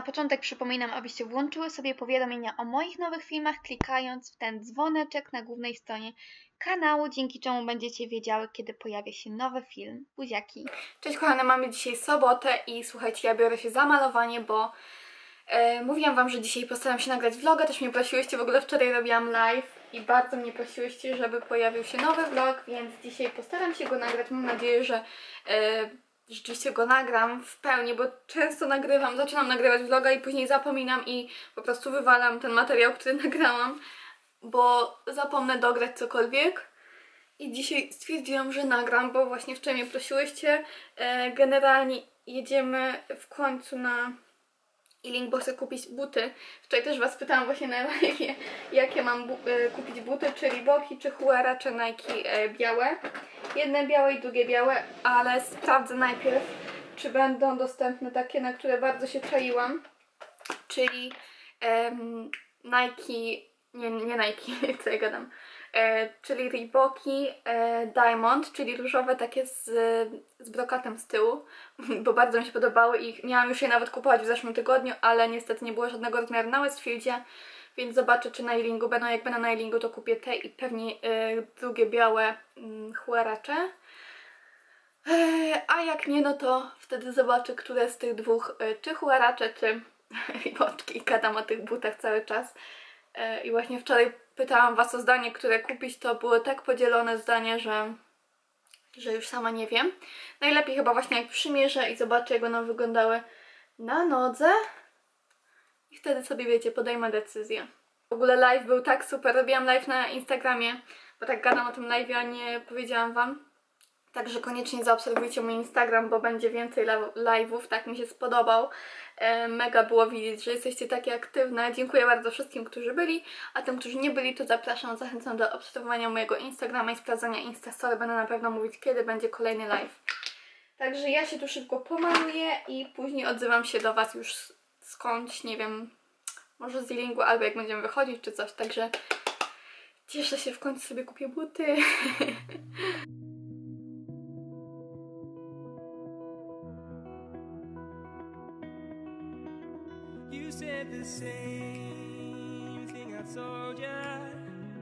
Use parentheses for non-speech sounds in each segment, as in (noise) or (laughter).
Na początek przypominam, abyście włączyły sobie powiadomienia o moich nowych filmach, klikając w ten dzwoneczek na głównej stronie kanału, dzięki czemu będziecie wiedziały, kiedy pojawia się nowy film. Buziaki! Cześć kochane, mamy dzisiaj sobotę i słuchajcie, ja biorę się za malowanie, bo e, mówiłam wam, że dzisiaj postaram się nagrać vloga, też mnie prosiłyście, w ogóle wczoraj robiłam live i bardzo mnie prosiłyście, żeby pojawił się nowy vlog, więc dzisiaj postaram się go nagrać, mam nadzieję, że e, rzeczywiście go nagram w pełni, bo często nagrywam, zaczynam nagrywać vloga i później zapominam i po prostu wywalam ten materiał, który (laughs) nagrałam, bo zapomnę dograć cokolwiek. I dzisiaj stwierdziłam, że nagram, bo właśnie wczoraj mnie prosiłyście. E, generalnie jedziemy w końcu na Bo chcę kupić buty. Wczoraj też Was pytałam właśnie na live, jakie mam bu e, kupić buty, czy Reeboki, czy Huera, czy Nike e, białe. Jedne białe i drugie białe, ale sprawdzę najpierw, czy będą dostępne takie, na które bardzo się czaiłam. Czyli Nike, nie, nie Nike, (laughs) co ja gadam, czyli Reeboki e, Diamond, czyli różowe takie z, z brokatem z tyłu, (laughs) bo bardzo mi się podobały i miałam już je nawet kupować w zeszłym tygodniu, ale niestety nie było żadnego rozmiaru na Westfieldzie, więc zobaczę czy na Ealingu będą, jak będę na Ealingu to kupię te i pewnie e, drugie białe mm, hueracze. E, a jak nie, no to wtedy zobaczę, które z tych dwóch, e, czy hueracze, czy (laughs) Reeboczki, gadam o tych butach cały czas. E, I właśnie wczoraj pytałam Was o zdanie, które kupić, to było tak podzielone zdanie, że, że już sama nie wiem. Najlepiej chyba właśnie jak przymierzę i zobaczę, jak będą wyglądały na nodze. I wtedy sobie, wiecie, podejmę decyzję. W ogóle live był tak super. Robiłam live na Instagramie, bo tak gadam o tym live, a nie powiedziałam Wam. Także koniecznie zaobserwujcie mój Instagram, bo będzie więcej live'ów, tak mi się spodobał. E, mega było widzieć, że jesteście takie aktywne. Dziękuję bardzo wszystkim, którzy byli, a tym, którzy nie byli, to zapraszam, zachęcam do obserwowania mojego Instagrama i sprawdzania Instastory. Będę na pewno mówić, kiedy będzie kolejny live. Także ja się tu szybko pomaluję i później odzywam się do Was już skądś, nie wiem, może z Ealingu albo jak będziemy wychodzić czy coś. Także cieszę się, w końcu sobie kupię buty. (laughs) the same thing I told ya.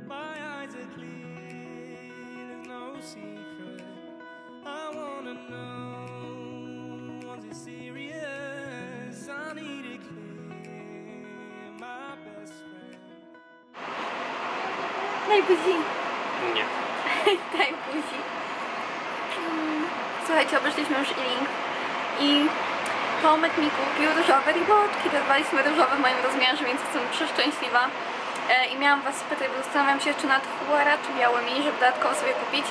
My eyes are clear, there's no secret. I wanna know, was it serious? I need it clear, my best friend. Daj buzi. Nie. (laughs) Daj buzi. Mm, Słuchajcie, obeszliśmy już Ealing i Tomek mi kupił różowe riboczki. Dawaliśmy różowe w moim rozmiarze, więc jestem przeszczęśliwa. E, I miałam Was spytać, bo zastanawiam się, czy nad Huara, czy białymi, żeby dodatkowo sobie kupić.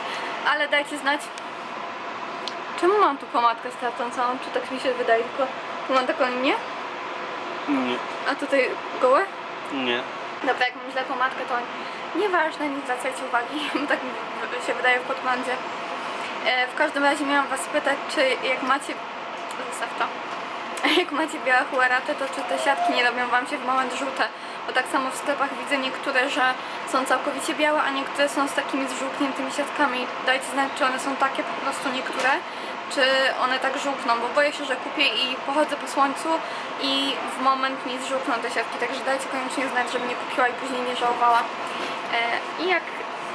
Ale dajcie znać, czemu mam tu pomadkę starczącą, czy tak mi się wydaje, tylko tu mam taką linię, Nie. a tutaj gołe? Nie. Dobra, jak mam źle pomadkę, to nieważne, nie zwracajcie uwagi, (laughs) tak mi się wydaje w podglądzie. E, w każdym razie miałam Was spytać, czy jak macie... Zostaw to. Jak macie białe huaracze, to czy te siatki nie robią Wam się w moment żółte? Bo tak samo w sklepach widzę niektóre, że są całkowicie białe, a niektóre są z takimi zżółkniętymi siatkami. Dajcie znać, czy one są takie po prostu niektóre, czy one tak żółkną, bo boję się, że kupię i pochodzę po słońcu i w moment mi zżółkną te siatki, także dajcie koniecznie znać, żebym nie kupiła i później nie żałowała. E, I jak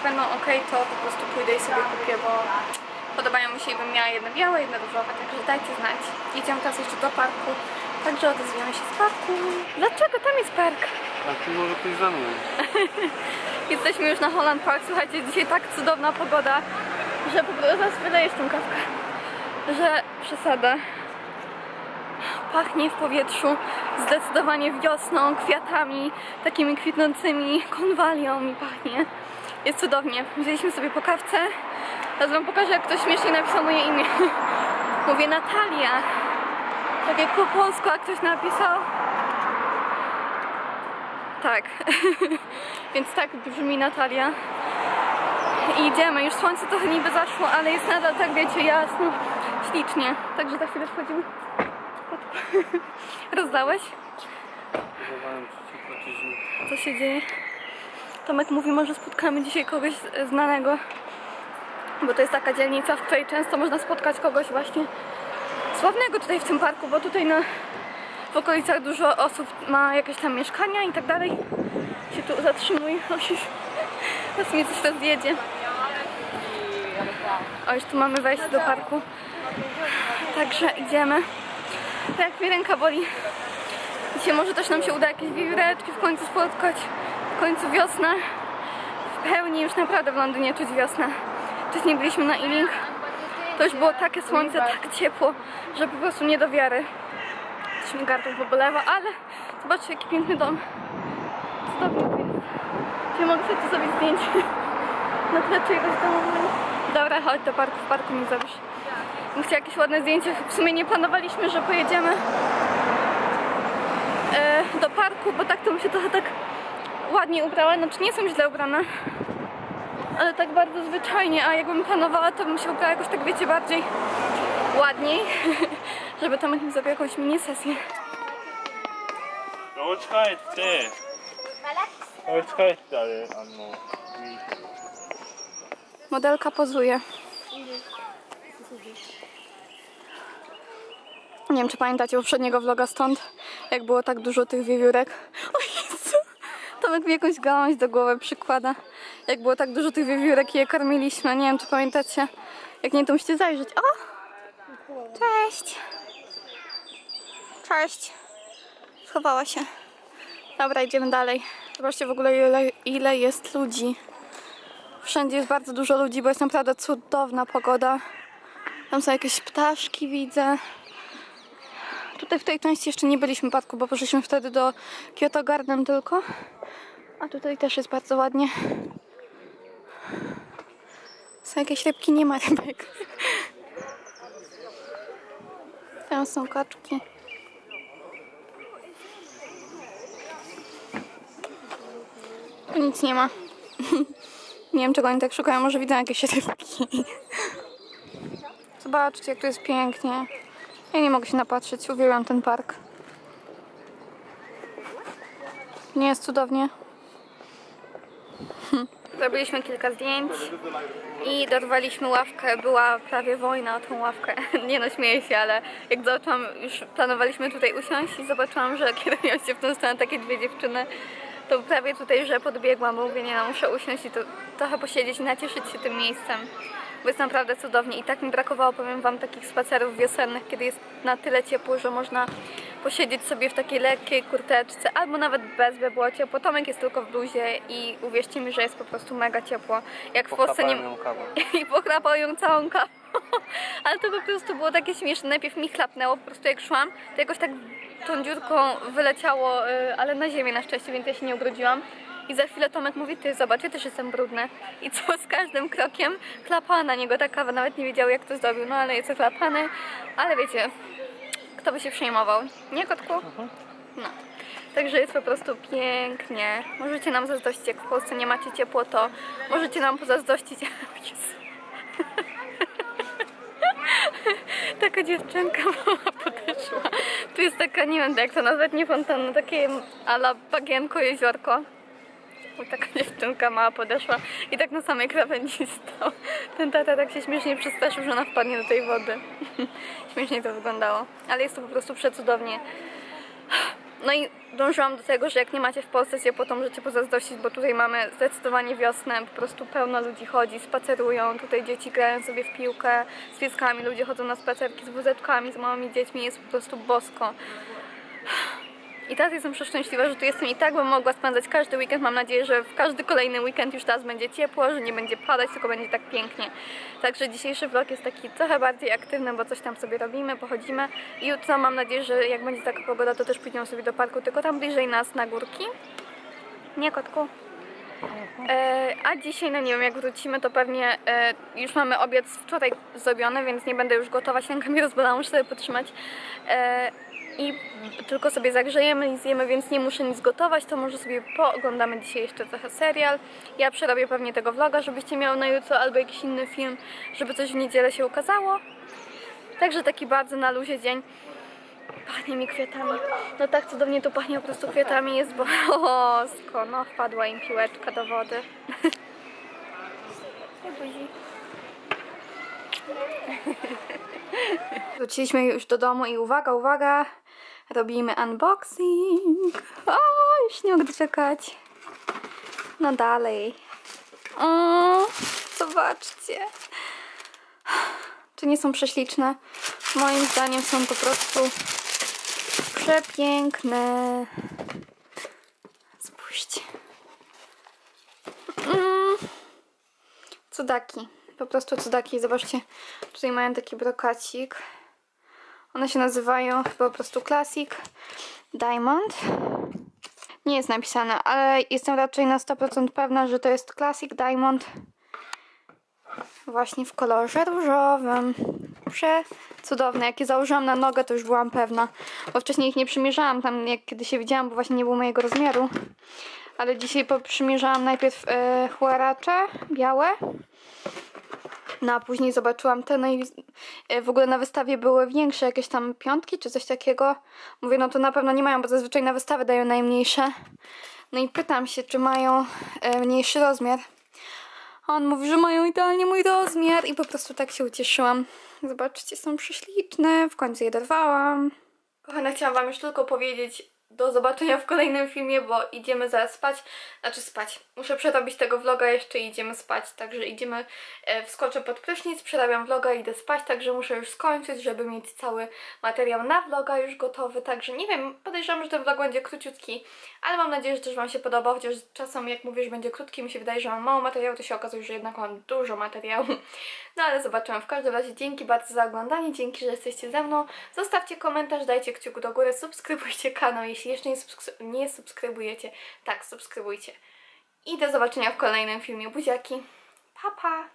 będą ok, to po prostu pójdę i sobie kupię, bo podobają mi się i bym miała jedne białe, jedne różowe, także dajcie znać. Idziemy teraz jeszcze do parku, także odezwiemy się z parku. Dlaczego? Tam jest park. A ty może ktoś za mną. (laughs) Jesteśmy już na Holland Park, słuchajcie, dzisiaj tak cudowna pogoda, że po prostu zaraz wydajesz tą kawkę, że przesada. Pachnie w powietrzu zdecydowanie wiosną, kwiatami, takimi kwitnącymi, konwalią mi pachnie. Jest cudownie. Wzięliśmy sobie po kawce. Teraz wam pokażę, jak ktoś śmiesznie napisał moje imię. (laughs) Mówię Natalia. Tak jak po polsku, jak ktoś napisał. Tak. (laughs) Więc tak brzmi Natalia. I idziemy. Już słońce trochę niby zaszło, ale jest nadal tak, wiecie, jasno, ślicznie. Także za chwilę wchodzimy. (laughs) Rozdałeś? Co się dzieje? Tomek mówi, może spotkamy dzisiaj kogoś znanego. Bo to jest taka dzielnica, w której często można spotkać kogoś właśnie sławnego tutaj w tym parku, bo tutaj na w okolicach dużo osób ma jakieś tam mieszkania i tak dalej. Się tu zatrzymuje. (laughs) Teraz mi coś rozjedzie. O, już tu mamy wejście do parku. Także idziemy. Tak mnie ręka boli. Dzisiaj może też nam się uda jakieś wiewióreczki w końcu spotkać. W końcu wiosnę. W pełni już naprawdę w Londynie czuć wiosnę. Wcześniej byliśmy na Ealing. To już było takie słońce, tak ciepło, że po prostu nie do wiary. Coś mi gardło pobolewa, ale zobaczcie jaki piękny dom. Cudownie tu jest. Czy mogę sobie tu zrobić zdjęcie? Na tle czyjegoś domu. Dobra, chodź do parku, w parku mi zrobisz. Chcę jakieś ładne zdjęcie. W sumie nie planowaliśmy, że pojedziemy e, do parku, bo tak to bym się trochę tak ładnie ubrała. Znaczy nie są źle ubrane, ale tak bardzo zwyczajnie, a jakbym planowała, to bym się ubrała jakoś tak, wiecie, bardziej ładniej, (laughs) żeby tam jakimś zrobić jakąś mini sesję. Odczekaj, ty! Odczekaj, dalej, Anno. Modelka pozuje. Nie wiem, czy pamiętacie poprzedniego vloga stąd, jak było tak dużo tych wiewiórek. O Jezu! Tomek mi jakąś gałąź do głowy przykłada. Jak było tak dużo tych wiewiórek i je karmiliśmy. Nie wiem, czy pamiętacie. Jak nie, to musicie zajrzeć. O! Cześć! Cześć! Schowała się. Dobra, idziemy dalej. Zobaczcie w ogóle ile, ile jest ludzi. Wszędzie jest bardzo dużo ludzi, bo jest naprawdę cudowna pogoda. Tam są jakieś ptaszki, widzę. Tutaj w tej części jeszcze nie byliśmy w parku, bo poszliśmy wtedy do Kyoto Garden tylko. A tutaj też jest bardzo ładnie. Są jakieś rybki? Nie ma rybek. Tam są kaczki. Tu nic nie ma. Nie wiem, czego oni tak szukają. Może widzą jakieś rybki. Zobaczcie, jak tu jest pięknie. Ja nie mogę się napatrzeć. Uwielbiam ten park. Nie jest cudownie? Hm. Zrobiliśmy kilka zdjęć i dorwaliśmy ławkę. Była prawie wojna o tą ławkę. (laughs) Nie no, śmieję się, ale jak zobaczyłam, już planowaliśmy tutaj usiąść i zobaczyłam, że (laughs) kierują się w tą stronę takie dwie dziewczyny to prawie tutaj, że podbiegłam, bo mówię, nie no, muszę usiąść i to trochę posiedzieć i nacieszyć się tym miejscem, bo jest naprawdę cudownie i tak mi brakowało, powiem wam, takich spacerów wiosennych, kiedy jest na tyle ciepło, że można posiedzieć sobie w takiej lekkiej kurteczce, albo nawet bez, by było ciepło. Tomek jest tylko w bluzie i uwierzcie mi, że jest po prostu mega ciepło. Jak w Polsce nie... (laughs) I pochrapał ją całą kawą. (laughs) Ale to po prostu było takie śmieszne. Najpierw mi chlapnęło, po prostu jak szłam, to jakoś tak tą dziurką wyleciało, y, ale na ziemię na szczęście, więc ja się nie ubrudziłam. I za chwilę Tomek mówi, ty zobacz, ja też jestem brudny. I co z każdym krokiem klapała na niego ta kawa, nawet nie wiedział jak to zrobił, no ale jest ochlapany. Ale wiecie, kto by się przejmował? Nie kotku? No. Także jest po prostu pięknie. Możecie nam zazdrościć, jak w Polsce nie macie ciepło, to możecie nam pozazdrościć. (laughs) (laughs) Taka dziewczynka mała podeszła. Tu jest taka, nie wiem jak to nazwać, nie fontanna, takie ala bagienko, jeziorko. O, (laughs) taka dziewczynka mała podeszła i tak na samej krawędzi (laughs) stał. Ten tata tak się śmiesznie przestraszył, że ona wpadnie do tej wody. (laughs) śmiesznie to wyglądało. Ale jest to po prostu przecudownie. No i dążyłam do tego, że jak nie macie w Polsce ciepło, to możecie pozazdrościć, bo tutaj mamy zdecydowanie wiosnę, po prostu pełno ludzi chodzi, spacerują, tutaj dzieci grają sobie w piłkę z pieskami, ludzie chodzą na spacerki z wózeczkami, z małymi dziećmi, jest po prostu bosko. I teraz jestem przeszczęśliwa, że tu jestem i tak bym mogła spędzać każdy weekend. Mam nadzieję, że w każdy kolejny weekend już teraz będzie ciepło, że nie będzie padać, tylko będzie tak pięknie. Także dzisiejszy vlog jest taki trochę bardziej aktywny, bo coś tam sobie robimy, pochodzimy. I jutro mam nadzieję, że jak będzie taka pogoda, to też pójdziemy sobie do parku, tylko tam bliżej nas na górki. Nie, kotku? E, a dzisiaj, no nie wiem, jak wrócimy, to pewnie e, już mamy obiad wczoraj zrobiony, więc nie będę już gotować, ręka mi rozbolała, muszę sobie potrzymać. I tylko sobie zagrzejemy i zjemy, więc nie muszę nic gotować, to może sobie pooglądamy dzisiaj jeszcze trochę serial. Ja przerobię pewnie tego vloga, żebyście miały na jutro albo jakiś inny film, żeby coś w niedzielę się ukazało. Także taki bardzo na luzie dzień. Pachnie mi kwiatami. No tak cudownie tu pachnie po prostu kwiatami jest bosko. (laughs) No wpadła im piłeczka do wody. (laughs) Buzi. Wróciliśmy już do domu i uwaga, uwaga, robimy unboxing. O, już nie mogę czekać. No dalej. O, zobaczcie. Czy nie są prześliczne? Moim zdaniem są po prostu przepiękne. Spójrzcie. Mm. Cudaki. Po prostu cudaki. Zobaczcie, tutaj mają taki brokacik. One się nazywają chyba po prostu Classic Diamond. Nie jest napisane, ale jestem raczej na 100% pewna, że to jest Classic Diamond. Właśnie w kolorze różowym. Przecudowne. Jak je założyłam na nogę, to już byłam pewna. Bo wcześniej ich nie przymierzałam tam, jak kiedy się widziałam, bo właśnie nie było mojego rozmiaru. Ale dzisiaj przymierzałam najpierw e, huaracze białe. No a później zobaczyłam te, no i e, w ogóle na wystawie były większe, jakieś tam piątki czy coś takiego. Mówię, no to na pewno nie mają, bo zazwyczaj na wystawy dają najmniejsze. No i pytam się, czy mają e, mniejszy rozmiar. A on mówi, że mają idealnie mój rozmiar i po prostu tak się ucieszyłam. Zobaczcie, są prześliczne, w końcu je dorwałam. Kochane, chciałam wam już tylko powiedzieć do zobaczenia w kolejnym filmie, bo idziemy zaraz spać. Znaczy spać. Muszę przerobić tego vloga jeszcze i idziemy spać. Także idziemy, e, wskoczę pod prysznic, przerabiam vloga, idę spać, także muszę już skończyć, żeby mieć cały materiał na vloga już gotowy. Także nie wiem, podejrzewam, że ten vlog będzie króciutki, ale mam nadzieję, że też wam się podoba, chociaż czasem jak mówię, że będzie krótki, mi się wydaje, że mam mało materiału, to się okazuje, że jednak mam dużo materiału. (laughs) No ale zobaczymy. W każdym razie dzięki bardzo za oglądanie, dzięki, że jesteście ze mną. Zostawcie komentarz, dajcie kciuk do góry, subskrybujcie kanał, jeśli jeszcze nie, subskry nie subskrybujecie. Tak, subskrybujcie. I do zobaczenia w kolejnym filmie. Buziaki. Pa, pa!